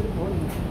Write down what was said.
good morning.